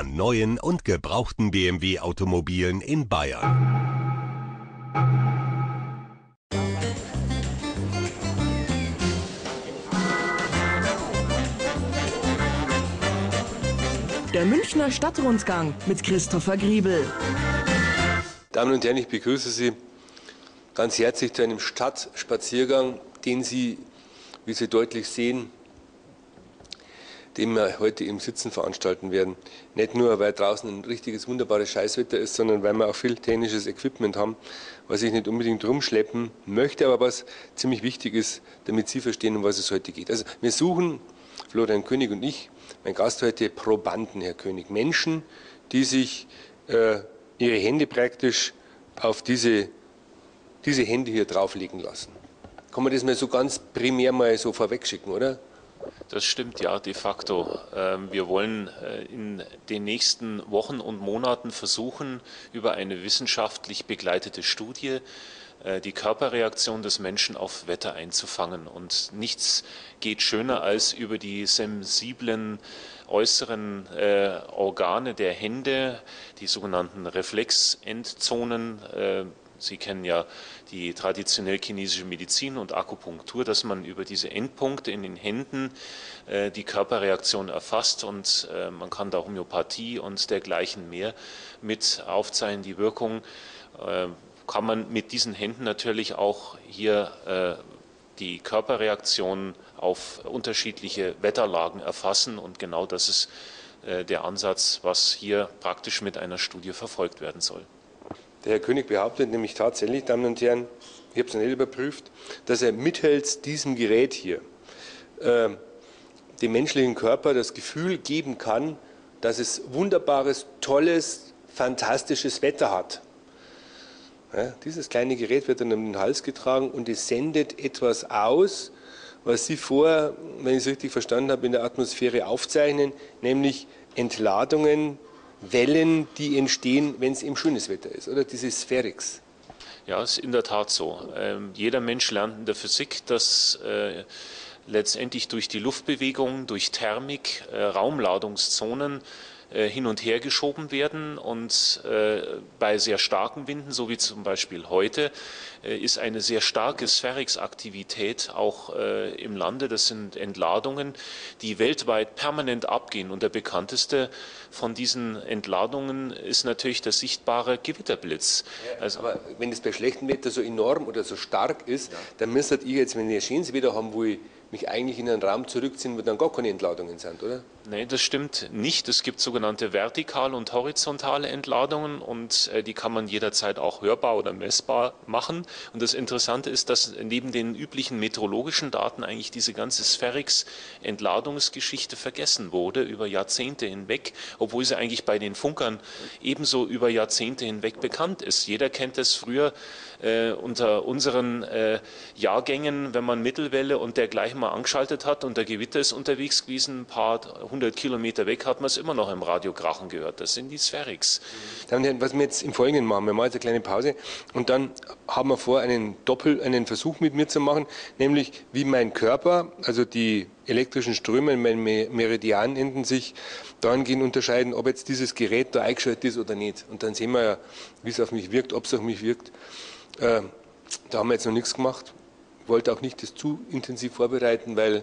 An neuen und gebrauchten BMW-Automobilen in Bayern. Der Münchner Stadtrundgang mit Christopher Griebel. Damen und Herren, ich begrüße Sie ganz herzlich zu einem Stadtspaziergang, den Sie, wie Sie deutlich sehen, den wir heute im Sitzen veranstalten werden. Nicht nur, weil draußen ein richtiges, wunderbares Scheißwetter ist, sondern weil wir auch viel technisches Equipment haben, was ich nicht unbedingt rumschleppen möchte, aber was ziemlich wichtig ist, damit Sie verstehen, um was es heute geht. Also wir suchen, Florian König und ich, mein Gast heute, Probanden, Herr König. Menschen, die sich äh, ihre Hände praktisch auf diese, diese Hände hier drauflegen lassen. Kann man das mal so ganz primär mal so vorwegschicken, oder? Das stimmt ja de facto. Ähm, wir wollen äh, in den nächsten Wochen und Monaten versuchen, über eine wissenschaftlich begleitete Studie äh, die Körperreaktion des Menschen auf Wetter einzufangen. Und nichts geht schöner als über die sensiblen äußeren äh, Organe der Hände, die sogenannten Reflexendzonen, äh, Sie kennen ja die traditionell chinesische Medizin und Akupunktur, dass man über diese Endpunkte in den Händen äh, die Körperreaktion erfasst und äh, man kann da Homöopathie und dergleichen mehr mit aufzeigen. Die Wirkung äh, kann man mit diesen Händen natürlich auch hier äh, die Körperreaktion auf unterschiedliche Wetterlagen erfassen und genau das ist äh, der Ansatz, was hier praktisch mit einer Studie verfolgt werden soll. Der Herr König behauptet nämlich tatsächlich, Damen und Herren, ich habe es nicht überprüft, dass er mithält diesem Gerät hier äh, dem menschlichen Körper das Gefühl geben kann, dass es wunderbares, tolles, fantastisches Wetter hat. Ja, dieses kleine Gerät wird dann um den Hals getragen und es sendet etwas aus, was Sie vorher, wenn ich es richtig verstanden habe, in der Atmosphäre aufzeichnen, nämlich Entladungen, Wellen, die entstehen, wenn es eben schönes Wetter ist, oder diese Sphärix. Ja, ist in der Tat so. Ähm, jeder Mensch lernt in der Physik, dass äh, letztendlich durch die Luftbewegung, durch Thermik, äh, Raumladungszonen hin und her geschoben werden und äh, bei sehr starken Winden, so wie zum Beispiel heute, äh, ist eine sehr starke Sphärix-Aktivität auch im Lande. Das sind Entladungen, die weltweit permanent abgehen. Und der bekannteste von diesen Entladungen ist natürlich der sichtbare Gewitterblitz. Ja, also, aber wenn es bei schlechtem Wetter so enorm oder so stark ist, ja. dann müsstet ihr jetzt, wenn ihr schönes Wetter haben, wo ich mich eigentlich in einen Raum zurückziehen, wo dann gar keine Entladungen sind, oder? Nein, das stimmt nicht. Es gibt sogenannte vertikale und horizontale Entladungen und äh, die kann man jederzeit auch hörbar oder messbar machen. Und das Interessante ist, dass neben den üblichen meteorologischen Daten eigentlich diese ganze Sphärix-Entladungsgeschichte vergessen wurde über Jahrzehnte hinweg, obwohl sie eigentlich bei den Funkern ebenso über Jahrzehnte hinweg bekannt ist. Jeder kennt es früher äh, unter unseren äh, Jahrgängen, wenn man Mittelwelle und dergleichen mal angeschaltet hat und der Gewitter ist unterwegs gewesen, ein paar 100 Kilometer weg hat man es immer noch im Radio krachen gehört. Das sind die Sphärix. was wir jetzt im Folgenden machen, wir machen jetzt eine kleine Pause und dann haben wir vor, einen Doppel, einen Versuch mit mir zu machen, nämlich wie mein Körper, also die elektrischen Ströme in meinen Meridianenden sich dahingehend unterscheiden, ob jetzt dieses Gerät da eingeschaltet ist oder nicht. Und dann sehen wir ja, wie es auf mich wirkt, ob es auf mich wirkt. Äh, da haben wir jetzt noch nichts gemacht. Ich wollte auch nicht das zu intensiv vorbereiten, weil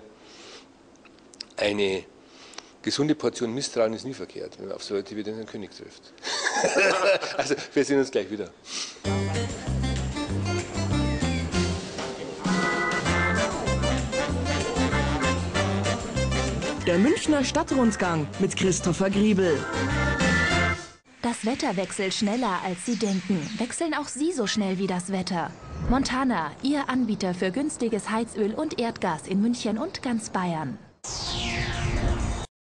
eine gesunde Portion Misstrauen ist nie verkehrt, wenn man auf so Leute wie den Herrn König trifft. also, wir sehen uns gleich wieder. Der Münchner Stadtrundgang mit Christopher Griebel. Das Wetter wechselt schneller, als Sie denken. Wechseln auch Sie so schnell wie das Wetter. Montana, Ihr Anbieter für günstiges Heizöl und Erdgas in München und ganz Bayern.